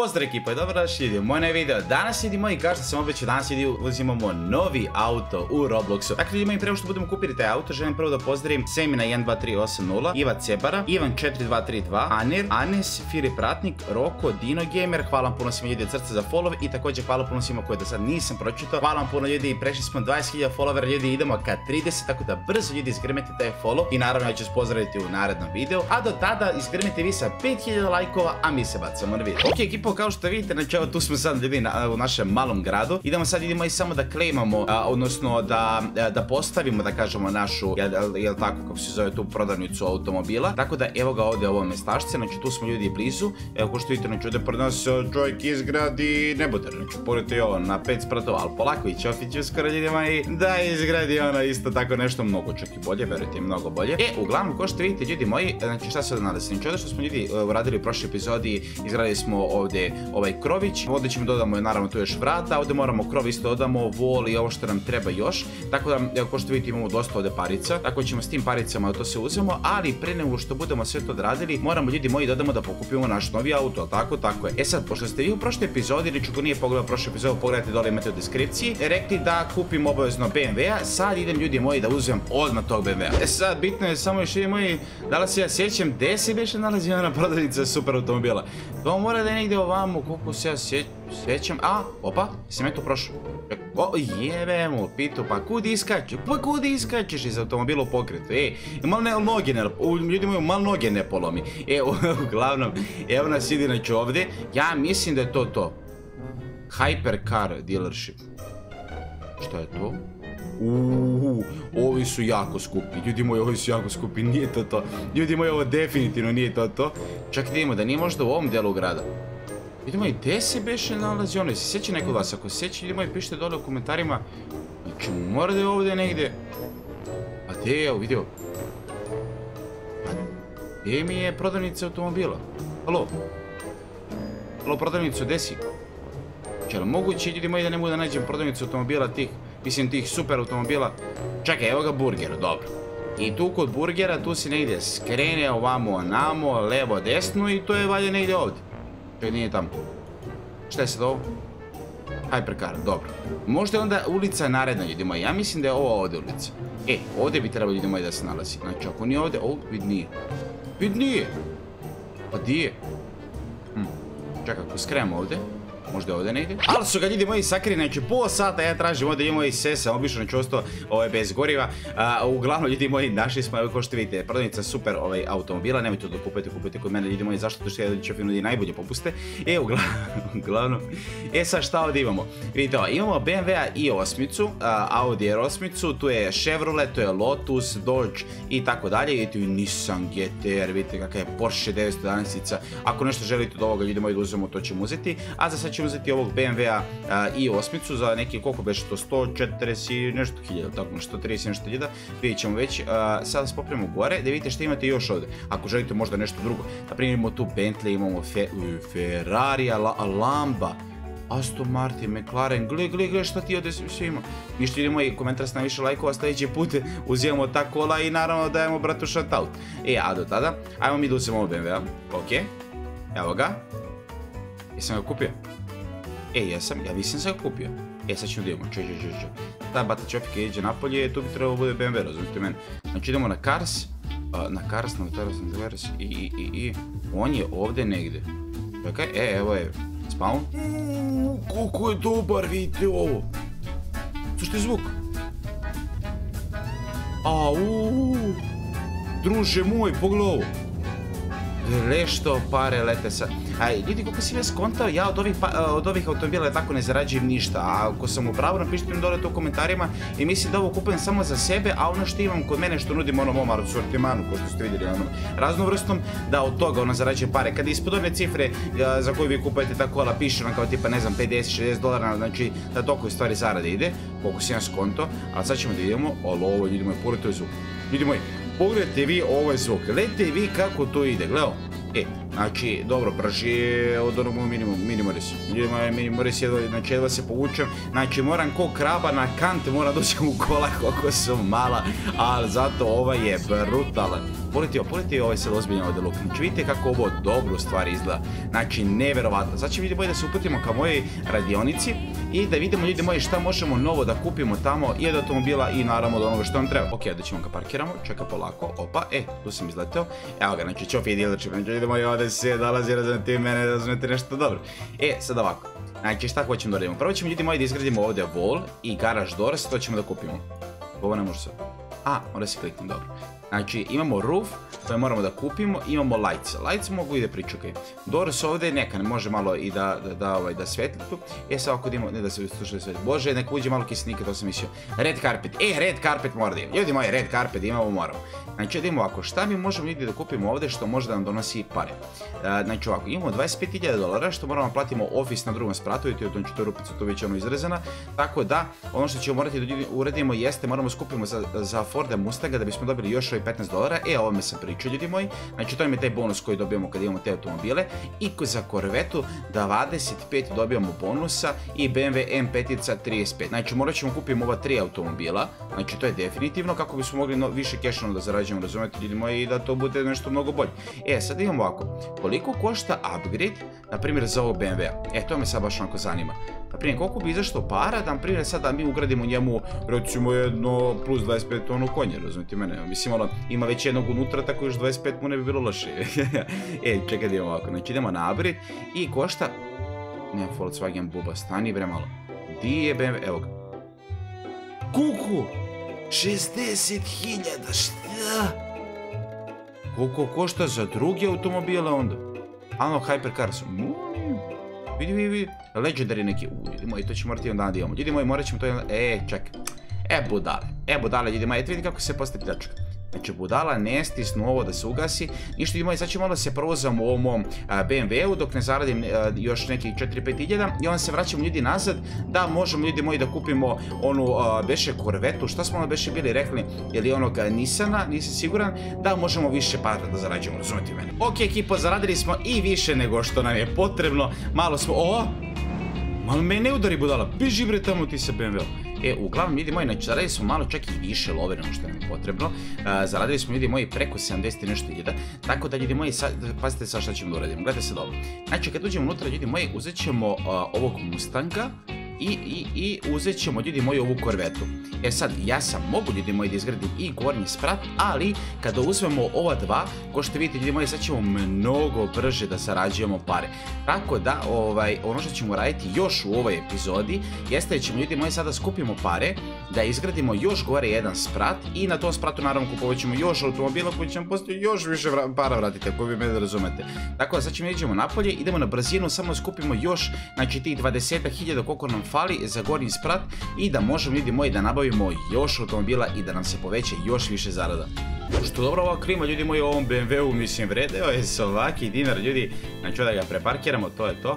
Pozdrav ekipa, dobro došli ljudi u moj novi video. Danas ljudi moji, kao što sam obećao, danas ljudi uzimamo novi auto u Robloxu. Dakle ljudi moji, prema što budemo kupiti taj auto, želim prvo da pozdravim Semina 12380, Iva Cebara, Ivan 4232, Anir, Anes, Filip Ratnik, Roko, Dino Gamer, hvala vam puno svima ljudi od srca za follow i također hvala puno svima koje do sad nisam pročitao. Hvala vam puno ljudi, prešli smo 20.000 followera, ljudi idemo ka 30, tako da brzo ljudi izgrmete taj follow i naravno ja ću se pozdraviti u narednom videu. A do tada izgrmite vi sa 5000 lajkova, a mi se bacamo na video. Ok kao što vidite, znači evo tu smo sad ljudi u našem malom gradu. Idemo sad idemo i samo da klejmamo, odnosno da, da postavimo da kažemo našu, jel, tako kako se zove tu prodavnicu automobila. Tako da evo ga ovdje ovo mestašce, znači tu smo ljudi blizu. Evo ko što vidite, znači ovdje pored nas čovjek izgradi neboder, znači pogledajte i ovo na 5 spratova, ali polako i Ćofić uskoro ljudima i da izgradi ono isto tako nešto mnogo čak i bolje, verujte mnogo bolje. E, uglavnom ko što vidite ljudi moji, znači šta se nalazi? Znači ovdje što smo ljudi e, uradili u prošloj epizodi, izgradili smo ovdje ovaj krović. Ovdje ćemo dodamo naravno tu još vrata, ovdje moramo krov isto dodamo, vol i ovo što nam treba još. Tako da, evo, ko što vidite imamo dosta ovdje parica, tako ćemo s tim paricama to se uzemo, ali pre nego što budemo sve to odradili, moramo ljudi moji dodamo da pokupimo naš novi auto, tako, tako je. E sad, pošto ste vi u prošloj epizodi, ili ko nije pogledao prošlu epizodu, pogledajte dole imate u deskripciji, rekli da kupim obavezno BMW-a, sad idem ljudi moji da uzmem odmah tog BMW-a. E sad, bitno je samo još ljudi moji, se ja sjećam, gdje se više nalazi ona prodavnica super automobila. To mora da je negdje ovamo, koliko se ja sjećam. A, opa, jesam ja tu prošao. O, jebe mu, pitu, pa kud iskačeš? Pa kud iskačeš iz automobila u pokretu? E, mal ne, noge ne, ljudi moji mal noge ne polomi. E, uglavnom, evo nas ide znači ovdje. Ja mislim da je to to. Hypercar dealership. Što je to? Uuuu, ovi su jako skupi. Ljudi moji, ovi su jako skupi, nije to to. Ljudi moji, ovo definitivno nije to to. Čak vidimo da nije možda u ovom dijelu grada. Vidimo i gdje se beše nalazi ono, se sjeća neko vas, ako se sjeća, pišite dole u komentarima. Znači, mora da je ovdje negdje. A gdje je, evo, vidio. A gdje mi je prodavnica automobila? Halo? Halo, prodavnicu, gdje si? Znači, moguće, ljudi moji, da ne mogu da nađem prodavnicu automobila tih, mislim, tih super automobila. Čekaj, evo ga burger, dobro. I tu kod burgera, tu si negdje skrene ovamo, namo, levo, desno i to je valjda negdje ovdje. Čekaj, nije tamo. Šta je sad ovo? Hypercar, dobro. Možda onda ulica naredna, ljudi moji. Ja mislim da je ovo ovdje ulica. E, ovdje bi trebalo, ljudi moji, da se nalazi. Znači, ako nije ovdje, ovo vid nije. Vid nije. Pa di je? Hm. Čekaj, ako skrenemo ovdje. Možda ovdje negdje. Ali su ga ljudi moji sakrili, znači pola sata ja tražim ovdje imamo i sesa, obično znači ostao ovaj, bez goriva. uglavnom ljudi moji našli smo, evo što vidite, prodavnica super ovaj, automobila, nemojte da kupujete, kupujte kod mene ljudi moji, zašto to što ja će nudi najbolje popuste. E, uglavnom, e sad šta ovdje imamo? Vidite ovo, imamo BMW-a i osmicu, Audi R8, tu je Chevrolet, tu je Lotus, Dodge i tako dalje. I Nissan GTR, vidite kakav je Porsche 911 Ako nešto želite od ovoga ljudi moji da uzmemo, to ćemo uzeti. A za sad uzeti ovog BMW-a i osmicu za neki, koliko beše to, 140 i nešto hiljada, tako, 130 nešto hiljada, vidjet ćemo već. Sada se popremo gore, da vidite što imate još ovdje, ako želite možda nešto drugo. Naprimjer imamo tu Bentley, imamo Ferrari, Lamba, Aston Martin, McLaren, gle, gle, gle šta ti ovdje sve ima. Ništa idemo i komentar s najviše lajkova, sljedeći put uzimamo ta kola i naravno dajemo bratu shoutout. E, a do tada, ajmo mi da uzmemo ovo BMW-a, ok, evo ga, jesam ga kupio. E, jesam, ja mislim sam ga kupio. E, sad ćemo da idemo, čuj, čuj, čuj. Ta bata čopika iđe napolje, tu bi trebalo bude BMW, razumite meni. Znači idemo na Cars, na Cars, na Cars, na Cars, i, i, i, i, on je ovdje negdje. Čekaj, e, evo je, spawn. Uuuu, koliko je dobar, vidite ovo. Slušajte zvuk. Au, druže moj, pogledaj ovo. Nešto pare lete sad. Aj, ljudi, kako si me skontao, ja od ovih, pa, od ovih automobila tako ne zarađujem ništa, a ako sam u pravu, napišite mi dole to u komentarima i mislim da ovo kupujem samo za sebe, a ono što imam kod mene što nudim onom mom sortimanu, ko što ste vidjeli, onom raznovrstom, da od toga ono zarađujem pare. Kada ispod ove cifre za koju vi kupujete ta kola piše ono kao tipa, ne znam, 50-60 dolara, znači da toliko stvari zarade ide, koliko si ja skonto, ali sad ćemo da idemo, ali ovo ljudi moji, pogledajte ovaj zvuk. Ljudi pogledajte vi ovaj zvuk, gledajte vi kako to ide, gledaj E, znači, dobro, brži je od onog minimum, minimoris. Minimoris je, znači, jedva se povučem. Znači, moram ko kraba na kant, moram doći u kola koliko su mala, ali zato ovaj je brutalan. Pogledajte, pogledajte ovaj sad ozbiljno ovdje luk. Znači vidite kako ovo dobro u stvari izgleda. Znači neverovatno. Znači vidimo da se uputimo ka mojoj radionici i da vidimo ljudi moji šta možemo novo da kupimo tamo i od automobila i naravno od onoga što nam treba. Ok, da ćemo ga parkiramo, čeka polako, opa, e, tu sam izleteo. Evo ga, znači Čofi dealership, znači vidimo i ovdje se dolazi, razumete mene, razumete nešto dobro. E, sad ovako, znači šta hoćemo da radimo? Prvo ćemo ljudi moji da izgradimo ovdje wall i garage doors, to ćemo da kupimo. Ovo ne može se. A, mora se kliknuti, dobro. Znači, imamo roof, koje moramo da kupimo, imamo lights. Lights mogu i da pričukaju. Doors ovdje neka, ne može malo i da, da, da, ovaj, da svetli tu. E sad ako idemo, ne da se slušali svetli. Bože, neka uđe malo kisnika, to sam mislio. Red carpet, e, red carpet mora da imamo. Ljudi moji, red carpet imamo, moramo. Znači, idemo ovako, šta mi možemo ljudi da kupimo ovdje što može da nam donosi pare? E, znači ovako, imamo 25.000 dolara što moramo platimo office na drugom spratu, i to znači to već ono izrezana. Tako da, ono što ćemo morati da uradimo jeste, moramo skupimo za, za Forda Mustanga da bismo dobili još ovih 15 dolara. E, ovome sam pričao ljudi moji. Znači to je taj bonus koji dobijamo kad imamo te automobile. I za korvetu 25 dobijamo bonusa i BMW M5 35. Znači morat ćemo kupiti ova tri automobila. Znači to je definitivno kako bismo mogli više cash da zarađujemo, razumete ljudi moji i da to bude nešto mnogo bolje. E, sad imamo ovako. Koliko košta upgrade, na primjer za ovog BMW-a? E, to me sad baš onako zanima. Na primjer, koliko bi izašlo para da, na primjer, sad da mi ugradimo njemu, recimo, jedno plus 25 tonu konje, razumijete mene? Mislim, ono, ima već jednog unutra, tako još 25 mu ne bi bilo loše. e, čekaj da imamo ovako, znači idemo na upgrade i košta... Ne, Volkswagen buba, stani bre malo. Di je BMW, evo ga. Kuku! 60.000, šta? Koliko košta za druge automobile onda? Ano, Hypercars, molim. Vidi, vidi, vidi. Legendary neki. U, ljudi moji, to ćemo morati jedan dan da imamo. Ljudi moji, morat ćemo to jedan... E, čekaj. E, budale. E, budale, ljudi moji. Eto vidi kako se postaje pljačka. Znači budala ne stisnu ovo da se ugasi. Ništa sad ćemo da se provozam u ovom mom BMW-u dok ne zaradim još nekih 4-5 hiljada i onda se vraćamo ljudi nazad. Da možemo ljudi moji da kupimo onu beše korvetu, šta smo ono beše bili rekli, ili onog Nissana, nisam siguran, da možemo više para da zarađujemo, razumijete mene. Ok ekipo, zaradili smo i više nego što nam je potrebno, malo smo, o, malo me ne udari budala, biži bre tamo ti se BMW-u. E, uglavnom, ljudi moji, znači zaradili smo malo čak i više love nego što nam je potrebno. zaradili smo, ljudi moji, preko 70 nešto hiljada. Tako da, ljudi moji, sad, pazite sad šta ćemo da uradimo. Gledajte se dobro. Znači, kad uđemo unutra, ljudi moji, uzet ćemo ovog Mustanga i, i, i uzet ćemo ljudi moji ovu korvetu. E sad, ja sam mogu ljudi moji da izgradim i gornji sprat, ali kada uzmemo ova dva, ko što vidite ljudi moji, sad ćemo mnogo brže da sarađujemo pare. Tako da, ovaj, ono što ćemo raditi još u ovoj epizodi, jeste da ćemo ljudi moji sada skupimo pare, da izgradimo još gore jedan sprat i na tom spratu naravno kupovat ćemo još automobila koji ćemo postoji još više para vratiti, ako vi me razumete. Tako da sad ćemo iđemo napolje, idemo na brzinu, samo skupimo još, znači tih 20.000 koliko nam fali za gornji sprat i da možemo ljudi moji da nabavimo još automobila i da nam se poveće još više zarada. Što dobro ova klima ljudi moji u ovom BMW-u mislim vredeo je sa ovaki dinar ljudi, znači da ga preparkiramo, to je to.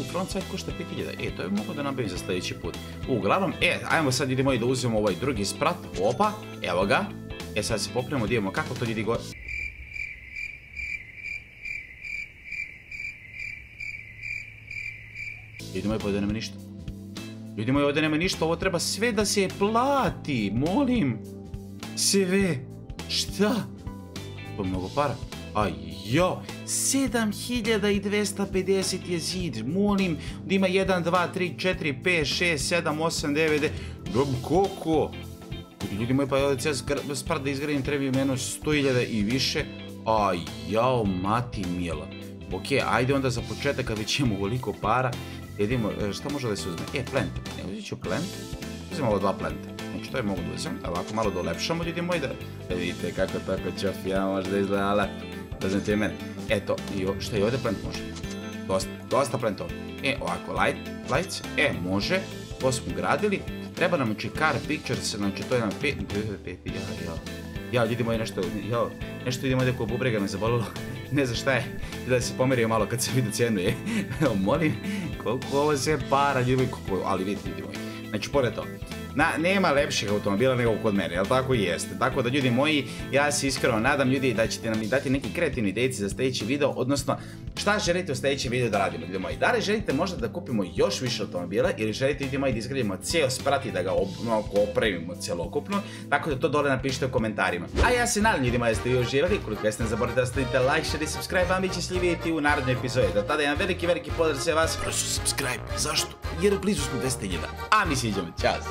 u front side košta 5000, e to je mogu da nabavim za sljedeći put. Uglavnom, e, ajmo sad ljudi moji da uzmemo ovaj drugi sprat, opa, evo ga. E sad se popravimo, da kako to ljudi gore. Ljudi moji, pa nema ništa. Ljudi moji, ovdje nema ništa, ovo treba sve da se plati, molim. Sve. Šta? To je mnogo para. A jo, 7250 je zid, molim, ima 1, 2, 3, 4, 5, 6, 7, 8, 9, 10, dob koliko? Ljudi moji, pa ovdje sprat da izgradim treba imeno 100.000 i više, a jao, mati mila. Ok, ajde onda za početak kad već imamo ovoliko para, Vidimo, e, šta može da se uzme? E, plant. Ne, uzit ću plant. Uzmemo ovo dva planta. Znači, to je mogu da uzem. Ovako malo dolepšamo, ljudi moji, da, da vidite kako tako čofija može da izgleda. Da znate mene. Eto, i šta i ovdje plant može? Dosta, dosta plantova. E, ovako, light, lights. E, može. To smo gradili. Treba nam car pictures, znači to je nam 5, 5, ja, ja. Ja, ljudi moji, nešto, ja, nešto vidimo ovdje ko bubrega me zabolilo. ne znam šta je. Da se pomerio malo kad se vidio cijenu je. Molim, koliko ovo sve para, ljudi ali vidite ljudi moji. Znači, pored to, na, nema lepših automobila nego kod mene, jel tako i jeste. Tako da ljudi moji, ja se iskreno nadam ljudi da ćete nam dati neki kreativni idejci za sljedeći video, odnosno šta želite u sljedećem video da radimo ljudi moji. Da li želite možda da kupimo još više automobila ili želite ljudi moji da izgradimo cijel sprat i da ga opremimo cjelokupno, tako da to dole napišite u komentarima. A ja se nadam ljudi moji da ste vi uživali, koliko jeste ne zaboravite da stavite like, share i subscribe, mi će se vidjeti u narodnoj epizodi. Do tada jedan veliki, veliki pozdrav sve vas. Subscribe, zašto? Jer blizu smo 10.000. A mi se idemo, čas.